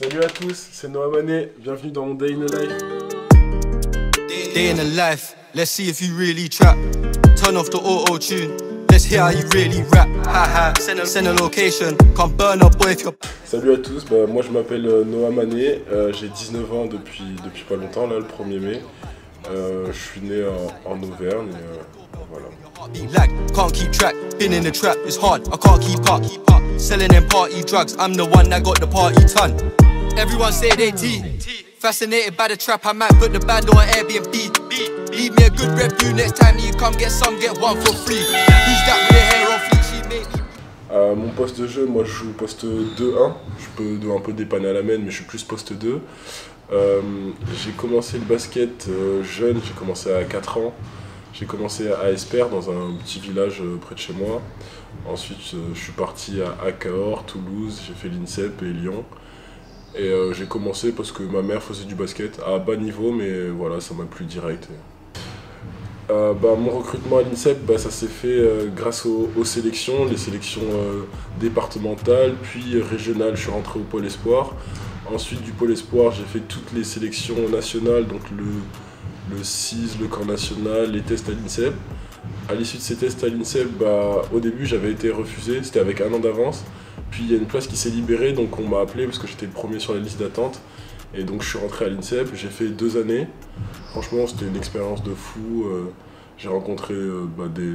Salut à tous, c'est Noah Mané, bienvenue dans mon Day in the Life. Day in the life, let's see if you really trap. Turn off the auto tune, let's hear how you really rap. Ha ha, send a, location, come burn up boy if you're. Salut à tous, bah, moi je m'appelle euh, Noah Mané, euh, j'ai 19 ans depuis, depuis pas longtemps, là le 1er mai. Euh, je suis né en, en Auvergne et euh, voilà. Can't keep track. Been in the trap, it's hard, I can't keep up. Selling them party drugs, I'm the one that got the party ton. Everyone say they. Fascinated by the trap, I might put the band on Airbnb. Leave me a good next time you come get some, get one for free. Hair. Euh, mon poste de jeu, moi je joue poste 2-1. Je peux un peu dépanner à la main, mais je suis plus poste 2. Euh, j'ai commencé le basket euh, jeune, j'ai commencé à 4 ans. J'ai commencé à Esper, dans un petit village près de chez moi. Ensuite, je suis parti à, à Cahors, Toulouse, j'ai fait l'INSEP et Lyon. Euh, j'ai commencé parce que ma mère faisait du basket à bas niveau, mais voilà, ça m'a plu direct. Euh, bah, mon recrutement à l'INSEP, bah, ça s'est fait euh, grâce aux, sélections, les sélections départementales, puis régionales, je suis rentré au Pôle Espoir. Ensuite du Pôle Espoir, j'ai fait toutes les sélections nationales, donc le, le CIS, le camp national, les tests à l'INSEP. À l'issue de ces tests à l'INSEP, bah, au début j'avais été refusé, c'était avec un an d'avance. Puis il y a une place qui s'est libérée, donc on m'a appelé parce que j'étais le premier sur la liste d'attente. Et donc je suis rentré à l'INSEP, j'ai fait deux années. Franchement, c'était une expérience de fou. euh, j'ai rencontré euh, bah, des,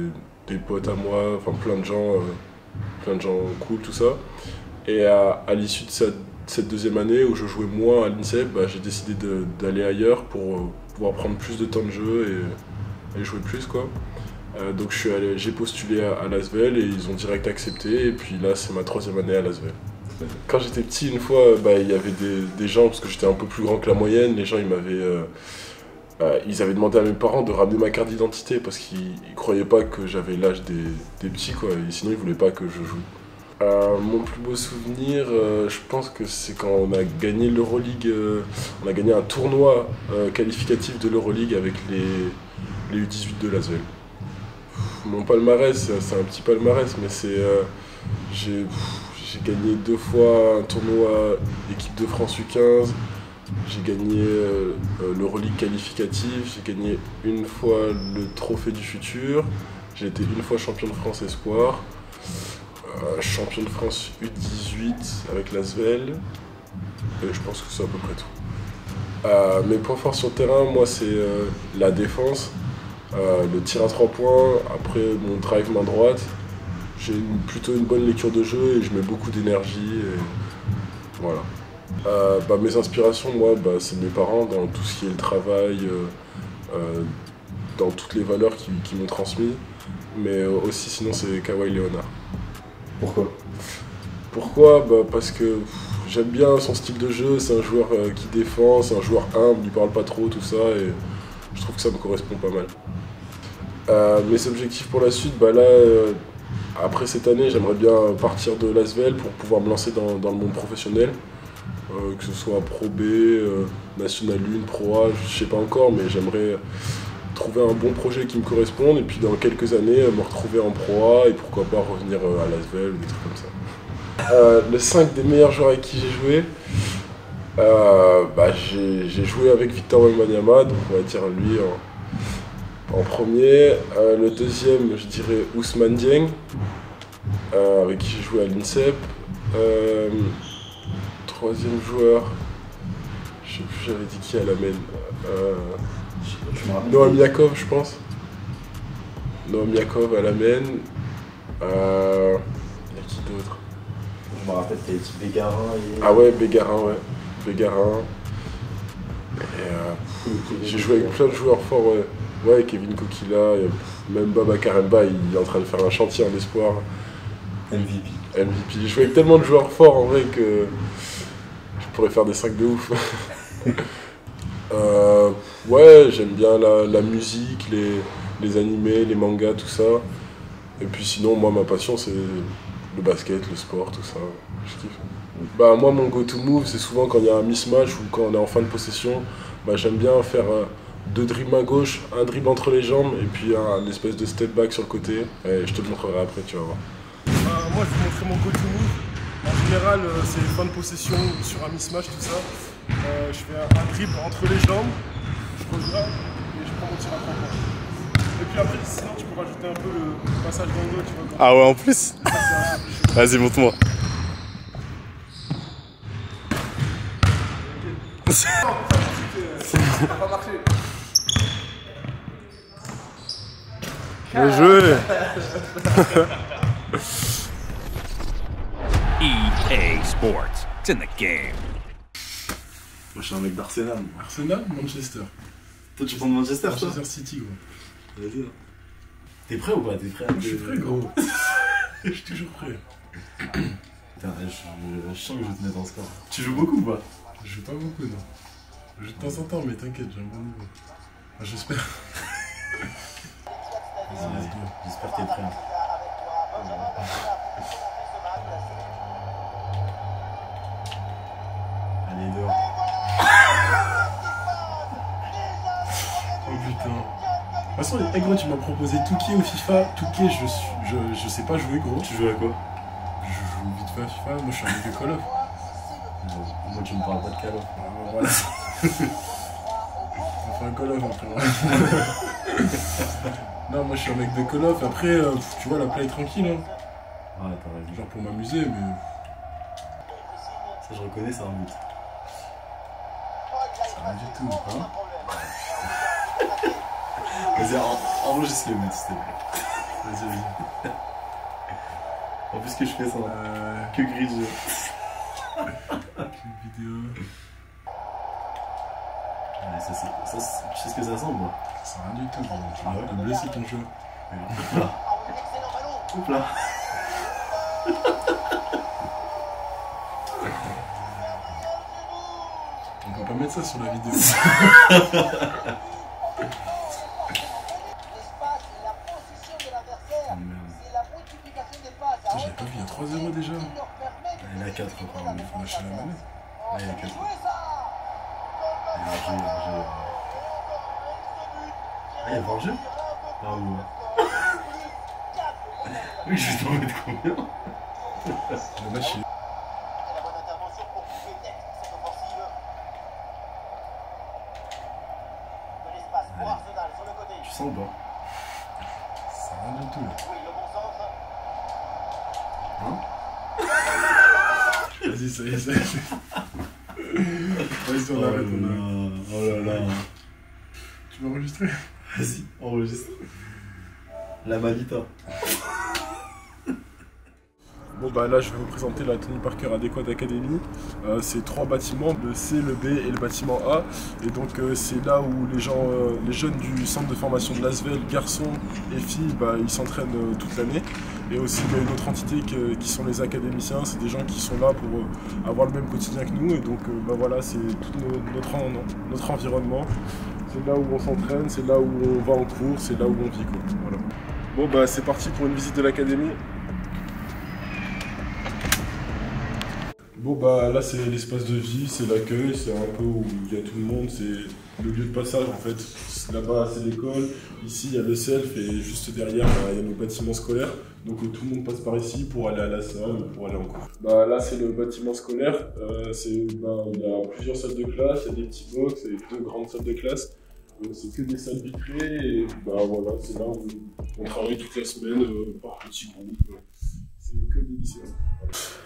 des potes à moi, enfin plein de gens, euh, plein de gens cool, tout ça. Et à, l'issue de cette, deuxième année où je jouais moins à l'INSEP, bah, j'ai décidé d'aller ailleurs pour pouvoir prendre plus de temps de jeu et, et jouer plus quoi. Euh, donc j'ai postulé à, à et ils ont direct accepté. Et puis là, c'est ma troisième année à l'Asvel. Quand j'étais petit, une fois, bah, il y avait des, gens, parce que j'étais un peu plus grand que la moyenne, les gens ils m'avaient. euh, euh, ils avaient demandé à mes parents de ramener ma carte d'identité parce qu'ils ils croyaient pas que j'avais l'âge des, petits, quoi. Et sinon, ils voulaient pas que je joue. Euh, mon plus beau souvenir, je pense que c'est quand on a gagné l'Euroleague. on a gagné un tournoi qualificatif de l'Euroleague avec les, les U18 de Lasvel. Mon palmarès, c'est un petit palmarès, mais c'est. euh, j'ai gagné deux fois un tournoi équipe de France U15. J'ai gagné euh, euh, l'Euroleague qualificatif, j'ai gagné une fois le trophée du futur, j'ai été une fois champion de France espoir, champion de France U18 avec l'Asvel, et je pense que c'est à peu près tout. Mes points forts sur le terrain, moi c'est la défense, euh, le tir à trois points, après mon drive main droite. J'ai une- plutôt une bonne lecture de jeu et je mets beaucoup d'énergie. et Voilà. Euh, bah, mes inspirations, moi, bah, c'est mes parents dans tout ce qui est le travail, euh, dans toutes les valeurs qui, qui m'ont transmis. Mais aussi, sinon, c'est Kawhi Leonard. Pourquoi? Pourquoi? Bah, Parce que j'aime bien son style de jeu, c'est un joueur qui défend, c'est un joueur humble, il parle pas trop, tout ça, et je trouve que ça me correspond pas mal. Euh, mes objectifs pour la suite, bah là, euh, après cette année, j'aimerais bien partir de l'Asvel pour pouvoir me lancer dans, le monde professionnel, euh, que ce soit Pro B, National 1, Pro A, je sais pas encore, mais j'aimerais trouver un bon projet qui me corresponde, et puis dans quelques années, me retrouver en Pro A, et pourquoi pas revenir à l'Asvel ou des trucs comme ça. Le 5 des meilleurs joueurs avec qui j'ai joué, bah, j'ai joué avec Victor Wembanyama, donc on va dire lui en premier. Euh, le deuxième, je dirais Ousmane Dieng, euh, avec qui j'ai joué à l'INSEP. Euh, troisième joueur, je sais plus, j'avais dit qui à la main. Euh. Noam Yakov, je pense. Noam Yakov à la main. Euh, y a qui d'autre? Je me rappelle, dit Bégarin et. Ah ouais, Bégarin, ouais. Bégarin. Et, euh, J'ai joué avec plein de joueurs forts, ouais. Ouais, Kevin Kokila, même Baba Karemba, il est en train de faire un chantier en espoir. MVP. MVP. J'ai joué avec tellement de joueurs forts en vrai que je pourrais faire des 5 de ouf. Euh, ouais, j'aime bien la, la musique, les, les animés, les mangas, tout ça. Et puis sinon, moi, ma passion, c'est le basket, le sport, tout ça. Je kiffe. Bah, moi, mon go-to move, c'est souvent quand il y a un mismatch ou quand on est en fin de possession. Bah, j'aime bien faire euh, deux dribbles à gauche, un dribble entre les jambes et puis un, un espèce de step back sur le côté. Et je te le montrerai après, tu vas voir. Euh, moi, je vais vous montrer mon go-to move. En général, euh, c'est fin de possession sur un mismatch, tout ça. Euh, je fais un, un dribble entre les jambes, je reviens et je prends mon tir à trois points. Et puis après, sinon, tu peux rajouter un peu le passage d'angle, tu vois. Ah ouais, en plus. Vas-y, montre-moi. Ça va pas marcher. Bien joué EA Sports. It's in the game. Moi, je suis un mec d'Arsenal. moi. Arsenal, Manchester? Toi, tu prends de Manchester, toi? Manchester City, gros. Vas-y. hein. T'es prêt ou pas? T'es prêt à Je suis prêt, gros. Je suis toujours prêt. Putain, je, je- je sens que je vais te mettre en score. Tu joues beaucoup ou pas? Je joue pas beaucoup, non. Je joue de temps en temps, mais t'inquiète, j'ai un bon niveau. Enfin, J'espère. J'espère que t'es prêt. Allez, dehors. Oh putain. De toute façon, eh, gros, tu m'as proposé Touquet au FIFA. Touquet, je, suis, je, je sais pas jouer, gros. Tu joues à quoi? Je joue vite fait à FIFA. Moi, je suis un mec de Call of. Moi, tu me parles pas de Call of. Ah, voilà. On fait un Call of après. ouais. non, moi, je suis un mec de Call of. Après, euh, tu vois, la play est tranquille. Hein. Ah, t'as raison. Genre pour m'amuser, mais. Ça, je reconnais, c'est un but. Rien du tout, hein. Vas-y, en- enregistre le but, s'il te plaît. Vas-y, vas-y. En plus, que je fais ça. Euh. Que gris de jeu. Une vidéo. Ouais, ça, ça, ça, tu sais ce que ça sent, moi Ça sent rien du tout, bon, tu ah, ouais. de blesser ton jeu. Oups là Oups là On va pas mettre ça sur la vidéo. Ah, j'avais pas vu, il y a 3-0 déjà. Bah, il est à 4, pardon, il faut lâcher la manette. Là, il y a 4. Vargeux, Vargeux. Ah, il y a y'a Vargeux euh, Ah oui. Ah, oui, je vais t'en mettre combien La vache, Tu sens ou pas Ça va du tout là. Hein Vas-y, ça y est, ça y est. Vas-y, on arrête, on arrête. Oh là là. Tu vas enregistrer Vas-y, enregistre. La Malita. Bon bah là je vais vous présenter la Tony Parker Adequate Academy. Euh, c'est trois bâtiments, le C, le B et le bâtiment A. Et donc euh, c'est là où les gens, euh, les jeunes du centre de formation de Lasvel, garçons et filles, bah, ils s'entraînent toute l'année. Et aussi il y a une autre entité qui sont les académiciens, c'est des gens qui sont là pour avoir le même quotidien que nous. Et donc bah voilà, c'est tout no- notre, en- notre environnement. C'est là où on s'entraîne, c'est là où on va en cours, c'est là où on vit. Bon bah c'est parti pour une visite de l'académie. Bon bah là c'est l'espace de vie, c'est l'accueil, c'est un peu où il y a tout le monde, c'est le lieu de passage en fait. Là-bas c'est l'école, ici il y a le self et juste derrière bah, il y a nos bâtiments scolaires. Donc euh, tout le monde passe par ici pour aller à la salle ou pour aller en cours. Bah là c'est le bâtiment scolaire, Euh, bah, il y a plusieurs salles de classe, il y a des petits box et deux grandes salles de classe. C'est que des salles vitrées et bah voilà c'est là où on travaille toute la semaine euh, par petits groupes.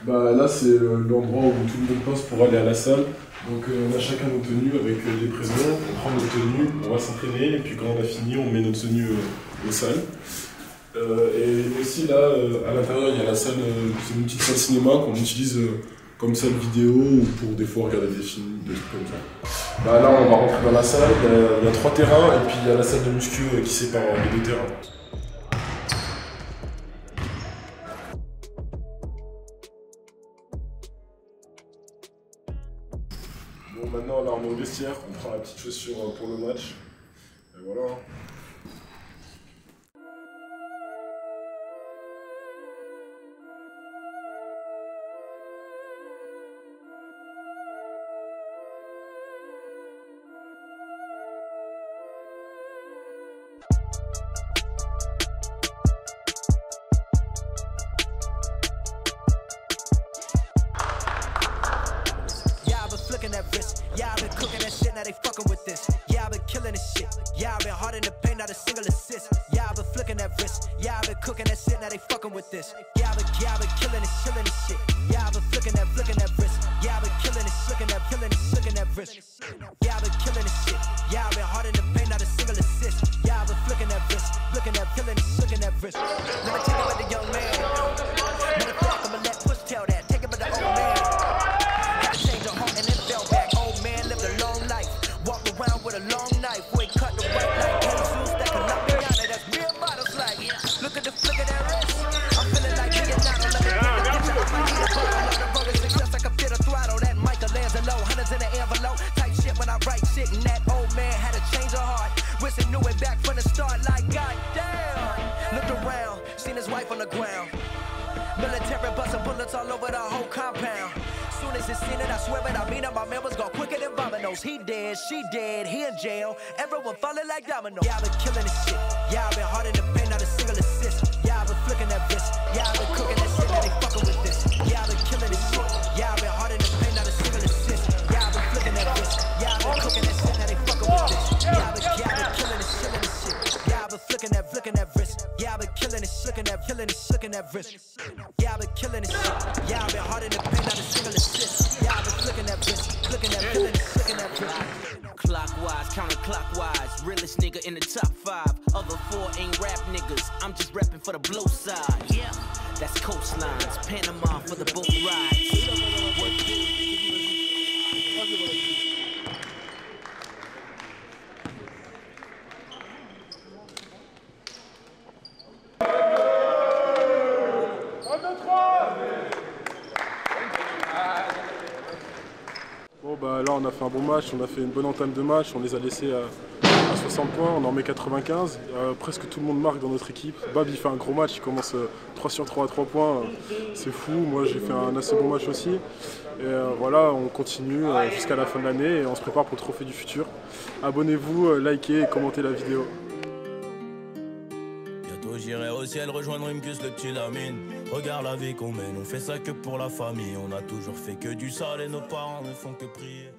Bah là c'est euh, l'endroit où tout le monde passe pour aller à la salle. Donc euh, on a chacun nos tenues avec euh, les présents, on prend notre tenue, on va s'entraîner et puis quand on a fini on met notre tenue euh, aux salles. Et aussi là à l'intérieur il y a la salle, euh, c'est une petite salle cinéma qu'on utilise comme salle vidéo ou pour des fois regarder des films, des trucs comme ça. Bah là on va rentrer dans la salle, il y a, il y a trois terrains et puis il y a la salle de muscu qui sépare les deux terrains. Bon, maintenant, là, on est au vestiaire. On prend la petite chaussure euh, pour le match. Et voilà. With this. Yeah, I've been, been killing this, killing this shit. Yeah, I've been flicking that, flicking that wrist. Yeah, I've been killing this, flicking that, killing this, flicking that wrist. Yeah, I've been killing this shit. Yeah, I've been hard in the paint, not a single assist. Yeah, I've been flicking that wrist, flicking that, killing this, flicking that wrist. Over the whole compound. Soon as he seen it, I swear it, I mean it. My man was gone quicker than dominoes. He dead, she dead, he in jail. Everyone falling like dominoes. Yeah, I've been killing this shit. Yeah, I've been hard in the paint, not a single assist. Yeah, I've been flicking that wrist. Yeah, I've been cooking that shit, now they fucking with this. Yeah, I've been killing this shit. Yeah, I've been hard in the paint, not a single assist. Yeah, I've been flicking that wrist. Yeah, I've been cooking that shit, now they fucking with this. Yeah, I've been, yeah, been killing this, killing this shit. Yeah, I've been flicking that, flicking that wrist. Yeah, I've been killing this, flicking that, killing this, flicking that wrist. Top. Other ain't rap I'm just rapping for the blow side. Yeah, that's coastlines, Panama for the boat rides. Bon bah là on a fait un bon match, on a fait une bonne entame de match, on les a laissés à 60 points, on en met 95, Euh, presque tout le monde marque dans notre équipe. Bab il fait un gros match, il commence euh, 3 sur 3 à 3 points, c'est fou, moi j'ai fait un assez bon match aussi. Et euh, voilà, on continue euh, jusqu'à la fin de l'année et on se prépare pour le trophée du futur. Abonnez-vous, euh, likez et commentez la vidéo. Bientôt j'irai au ciel rejoindre Rimkus le petit Lamine Regarde la vie qu'on mène, on fait ça que pour la famille On a toujours fait que du sale et nos parents ne font que prier